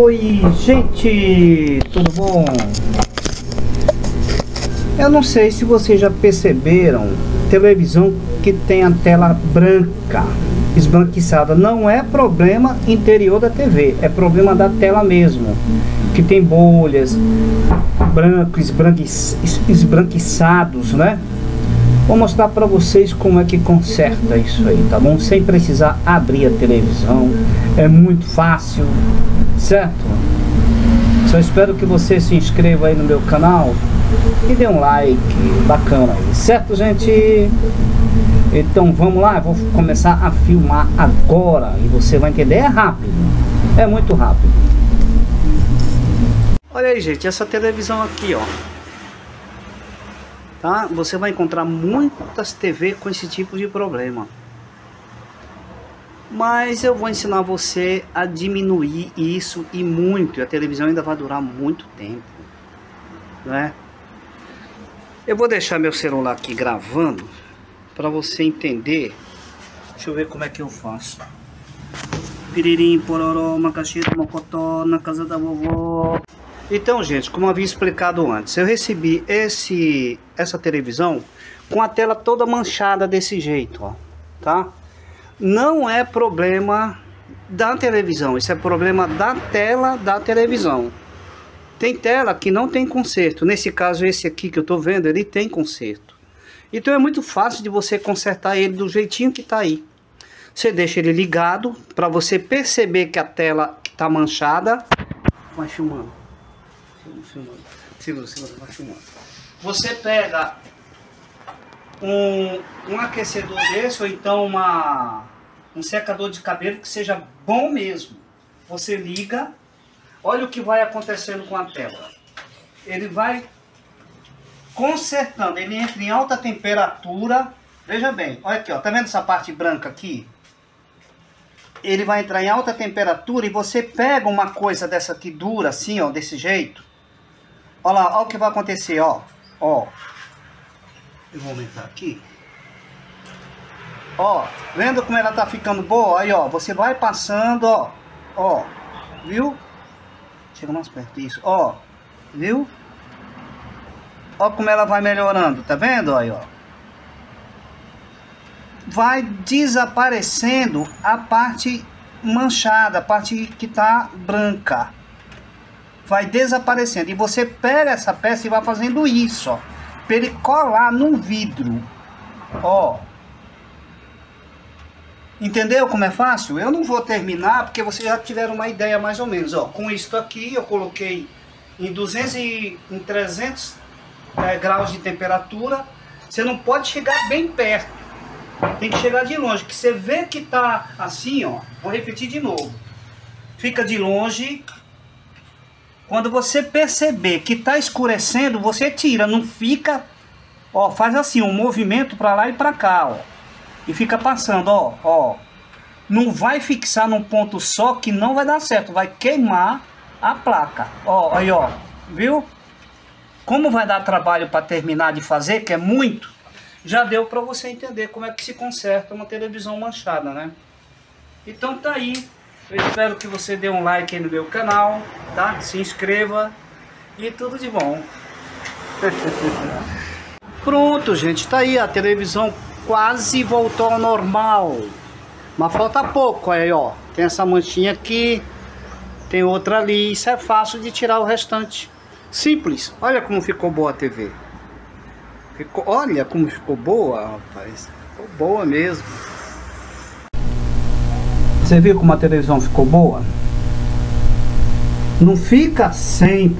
Oi, gente, tudo bom? Eu não sei se vocês já perceberam televisão que tem a tela branca, esbranquiçada. Não é problema interior da TV, é problema da tela mesmo, que tem bolhas, brancos, esbranquiçados, né? Vou mostrar para vocês como é que conserta isso aí, tá bom? Sem precisar abrir a televisão, é muito fácil certo? Só espero que você se inscreva aí no meu canal e dê um like bacana aí, certo gente? Então vamos lá, vou começar a filmar agora e você vai entender, é rápido, é muito rápido. Olha aí gente, essa televisão aqui ó, tá? Você vai encontrar muitas TV com esse tipo de problema mas eu vou ensinar você a diminuir isso e muito. A televisão ainda vai durar muito tempo, né? Eu vou deixar meu celular aqui gravando para você entender. Deixa eu ver como é que eu faço. Piririm, pororó, macaxeira, mocotó, na casa da vovó. Então, gente, como havia explicado antes, eu recebi esse essa televisão com a tela toda manchada desse jeito, ó, tá? não é problema da televisão, isso é problema da tela da televisão. Tem tela que não tem conserto. Nesse caso, esse aqui que eu estou vendo, ele tem conserto. Então é muito fácil de você consertar ele do jeitinho que está aí. Você deixa ele ligado para você perceber que a tela está manchada. Vai filmando. Filmando. Segura, segura, vai filmando. Você pega um, um aquecedor desse ou então uma, um secador de cabelo que seja bom mesmo. Você liga, olha o que vai acontecendo com a tela. Ele vai consertando, ele entra em alta temperatura. Veja bem, olha aqui, ó, tá vendo essa parte branca aqui? Ele vai entrar em alta temperatura e você pega uma coisa dessa aqui dura, assim, ó, desse jeito. Olha lá, olha o que vai acontecer, ó. Ó, eu vou aumentar aqui. Ó, vendo como ela tá ficando boa? Aí, ó, você vai passando, ó. Ó, viu? Chega mais perto, isso. Ó, viu? Ó como ela vai melhorando, tá vendo? Aí, ó. Vai desaparecendo a parte manchada, a parte que tá branca. Vai desaparecendo. E você pega essa peça e vai fazendo isso, ó para ele colar no vidro. Ó. Entendeu como é fácil? Eu não vou terminar porque vocês já tiveram uma ideia mais ou menos. Ó, com isso aqui eu coloquei em 200 e em 300 é, graus de temperatura. Você não pode chegar bem perto. Tem que chegar de longe. Que você vê que tá assim, ó. Vou repetir de novo. Fica de longe quando você perceber que está escurecendo, você tira, não fica, ó, faz assim, um movimento para lá e para cá, ó. E fica passando, ó, ó. Não vai fixar num ponto só que não vai dar certo, vai queimar a placa. Ó, aí, ó, viu? Como vai dar trabalho para terminar de fazer, que é muito, já deu para você entender como é que se conserta uma televisão manchada, né? Então tá aí eu espero que você dê um like no meu canal, tá? Se inscreva e tudo de bom. Pronto, gente, tá aí a televisão quase voltou ao normal. Mas falta pouco, aí ó. Tem essa manchinha aqui, tem outra ali. Isso é fácil de tirar o restante. Simples. Olha como ficou boa a TV. Ficou, olha como ficou boa, rapaz. Ficou boa mesmo. Você viu como a televisão ficou boa? Não fica 100%,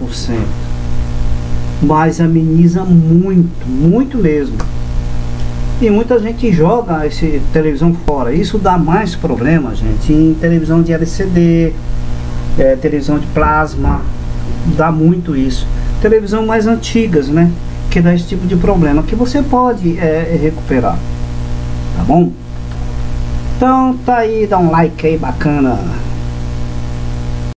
mas ameniza muito, muito mesmo. E muita gente joga esse televisão fora. Isso dá mais problema, gente, em televisão de LCD, é, televisão de plasma, dá muito isso. Televisão mais antigas, né? Que dá esse tipo de problema, que você pode é, recuperar. Tá bom? Então tá aí, dá um like aí bacana.